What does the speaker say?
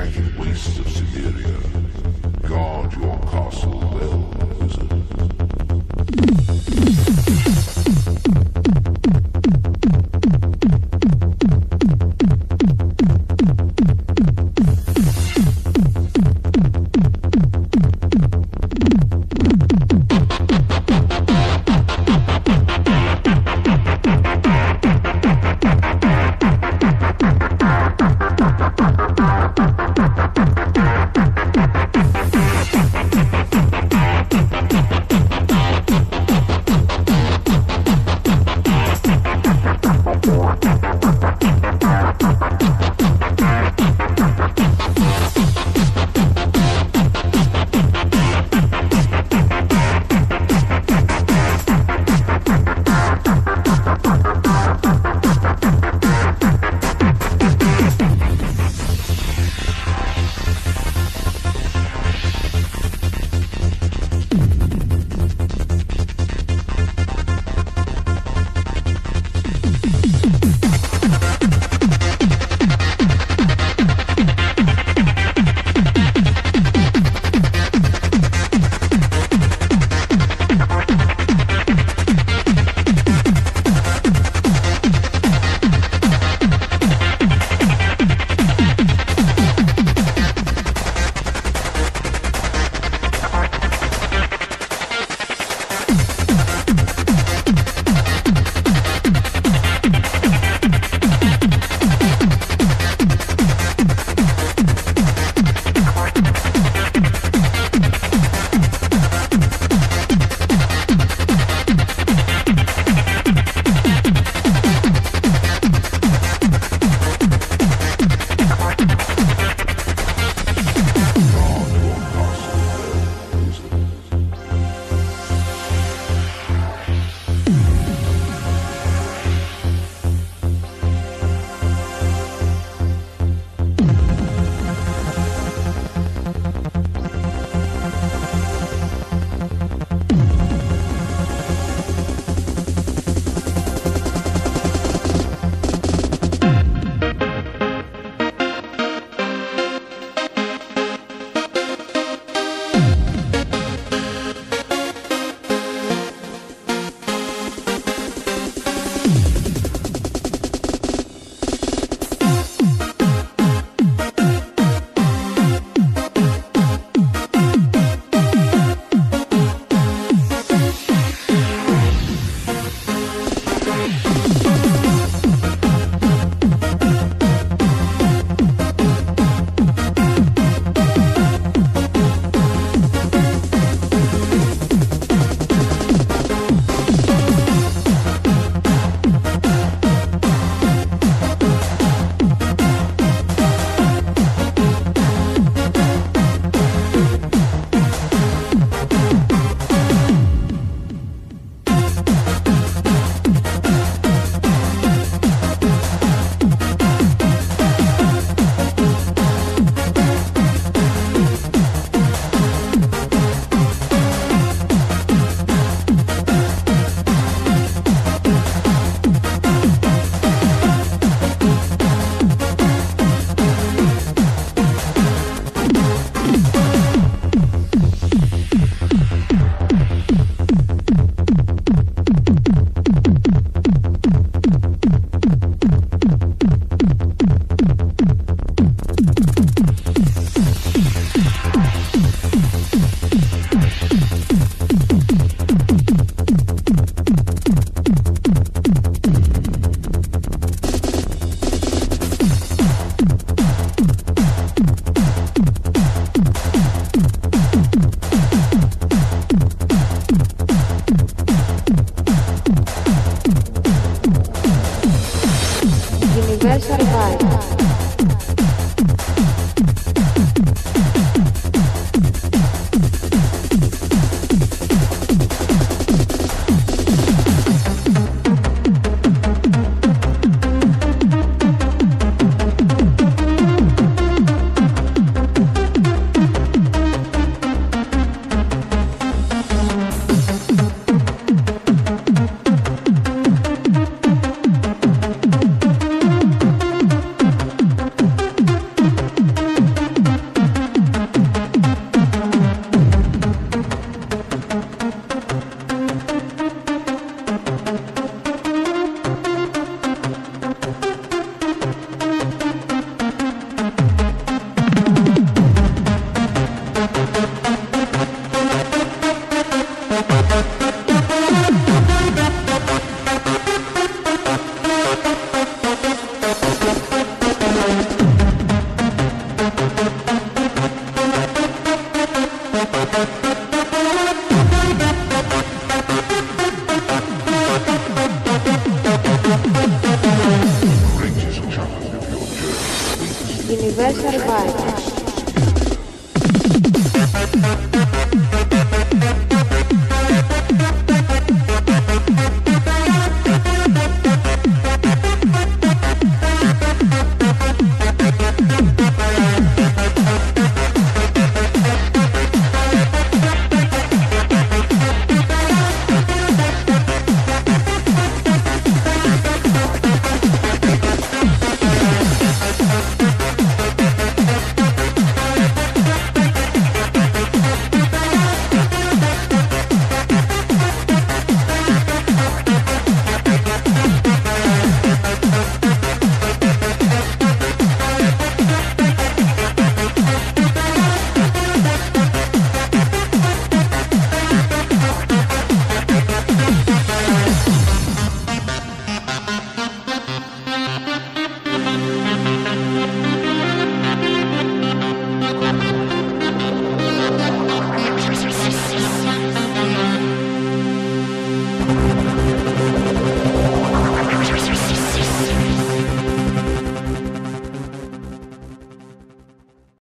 Waste wastes of Siberia. Guard your castle well. Yeah. ТВ Сарбай.